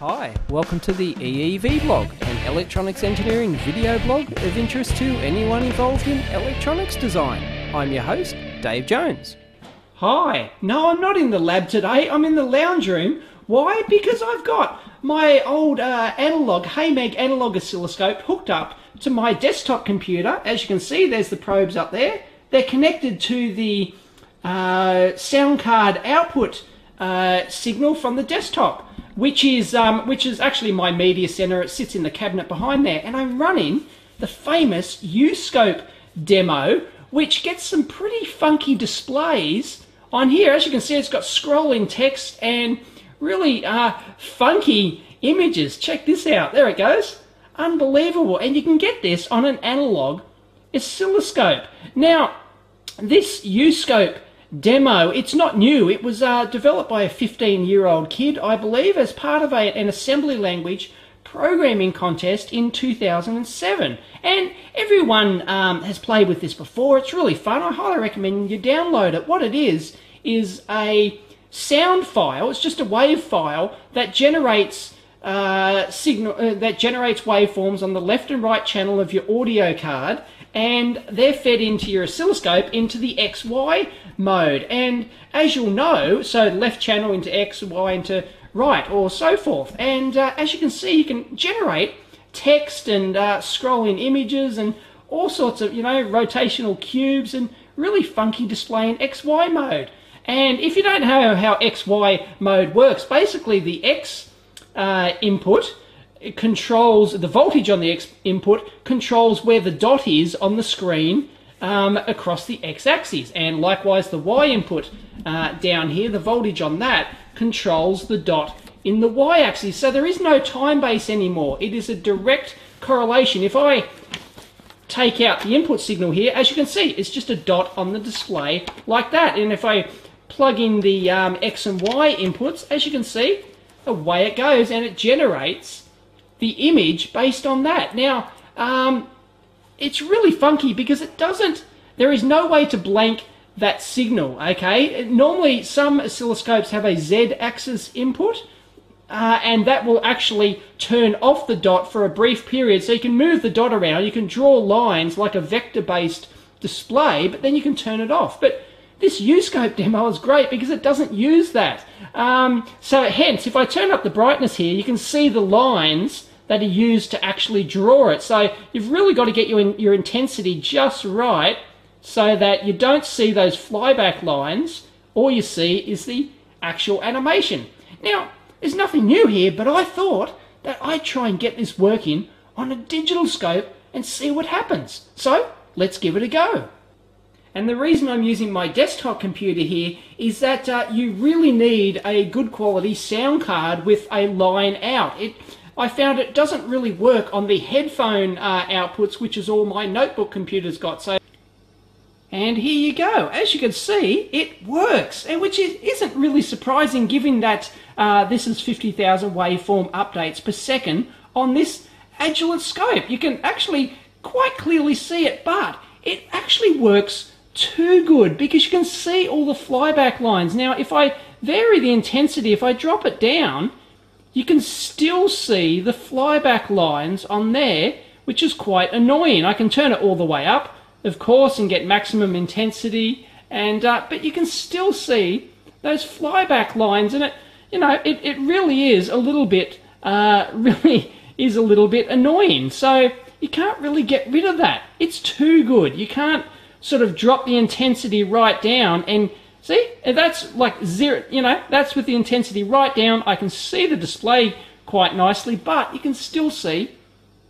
Hi, welcome to the EEV blog, an electronics engineering video blog of interest to anyone involved in electronics design. I'm your host, Dave Jones. Hi, no, I'm not in the lab today, I'm in the lounge room. Why? Because I've got my old uh, analog, Hameg analog oscilloscope hooked up to my desktop computer. As you can see, there's the probes up there. They're connected to the uh, sound card output uh, signal from the desktop which is um, which is actually my media center. It sits in the cabinet behind there, and I'm running the famous YouScope demo, which gets some pretty funky displays on here. As you can see, it's got scrolling text and really uh, funky images. Check this out. There it goes. Unbelievable. And you can get this on an analog oscilloscope. Now, this YouScope demo. It's not new. It was uh, developed by a 15 year old kid, I believe, as part of a, an assembly language programming contest in 2007. And everyone um, has played with this before. It's really fun. I highly recommend you download it. What it is, is a sound file. It's just a wave file that generates uh, signal uh, that generates waveforms on the left and right channel of your audio card and they're fed into your oscilloscope into the XY mode. And as you'll know, so left channel into X, Y into right, or so forth. And uh, as you can see, you can generate text and uh, scrolling images and all sorts of, you know, rotational cubes and really funky display in XY mode. And if you don't know how XY mode works, basically the X uh, input controls the voltage on the X input controls where the dot is on the screen um, across the x-axis. And likewise the y input uh, down here the voltage on that controls the dot in the y-axis. So there is no time base anymore. It is a direct correlation. If I take out the input signal here as you can see it's just a dot on the display like that. And if I plug in the um, x and y inputs as you can see away it goes and it generates the image based on that. Now, um, it's really funky because it doesn't, there is no way to blank that signal, okay? Normally, some oscilloscopes have a z-axis input, uh, and that will actually turn off the dot for a brief period. So you can move the dot around, you can draw lines like a vector-based display, but then you can turn it off. But this YouScope demo is great because it doesn't use that. Um, so hence, if I turn up the brightness here, you can see the lines that are used to actually draw it. So you've really got to get your, your intensity just right so that you don't see those flyback lines. All you see is the actual animation. Now, there's nothing new here, but I thought that I'd try and get this working on a digital scope and see what happens. So let's give it a go. And the reason I'm using my desktop computer here is that uh, you really need a good quality sound card with a line out. It I found it doesn't really work on the headphone uh, outputs, which is all my notebook computer's got. So, and here you go. As you can see, it works, which is, isn't really surprising given that uh, this is 50,000 waveform updates per second on this Agilent scope. You can actually quite clearly see it, but it actually works too good because you can see all the flyback lines. Now, if I vary the intensity, if I drop it down, you can still see the flyback lines on there, which is quite annoying. I can turn it all the way up, of course, and get maximum intensity, and uh, but you can still see those flyback lines, and it, you know, it, it really is a little bit, uh, really is a little bit annoying. So you can't really get rid of that. It's too good. You can't sort of drop the intensity right down and See, that's like zero, you know, that's with the intensity right down. I can see the display quite nicely, but you can still see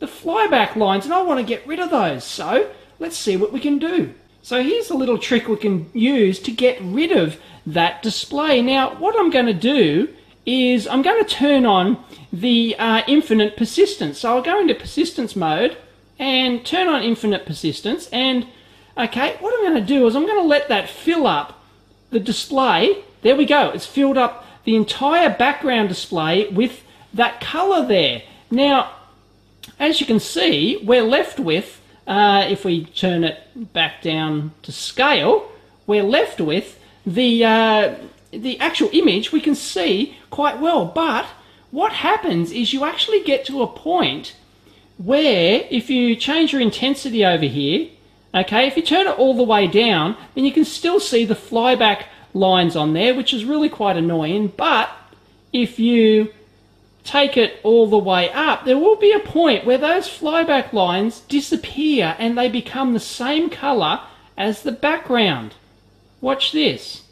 the flyback lines, and I want to get rid of those. So let's see what we can do. So here's a little trick we can use to get rid of that display. Now, what I'm going to do is I'm going to turn on the uh, infinite persistence. So I'll go into persistence mode and turn on infinite persistence. And okay, what I'm going to do is I'm going to let that fill up the display, there we go, it's filled up the entire background display with that color there. Now, as you can see, we're left with, uh, if we turn it back down to scale, we're left with the, uh, the actual image we can see quite well, but what happens is you actually get to a point where if you change your intensity over here, okay, if you turn it all the way down, then you can still see the flyback lines on there, which is really quite annoying. But if you take it all the way up, there will be a point where those flyback lines disappear and they become the same color as the background. Watch this.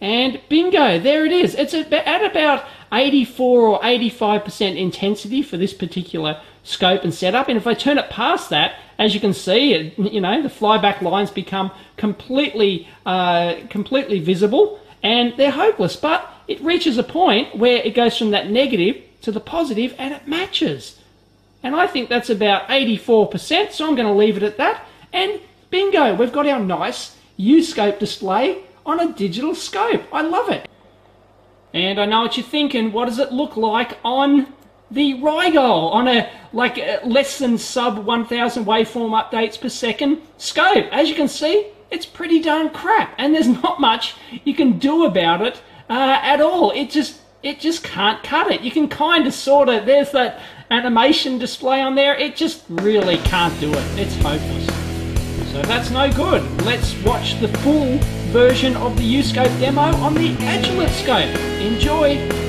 And bingo, there it is. It's at about 84 or 85% intensity for this particular scope and setup. And if I turn it past that, as you can see, it, you know, the flyback lines become completely, uh, completely visible and they're hopeless. But it reaches a point where it goes from that negative to the positive and it matches. And I think that's about 84%, so I'm going to leave it at that. And bingo, we've got our nice YouScope display on a digital scope. I love it. And I know what you're thinking, what does it look like on the Rigol, on a like a less than sub 1000 waveform updates per second scope? As you can see, it's pretty darn crap, and there's not much you can do about it uh, at all. It just it just can't cut it. You can kind of sort of there's that animation display on there. It just really can't do it. It's hopeless. So that's no good. Let's watch the full version of the YouScope demo on the Agilent Scope. Enjoy!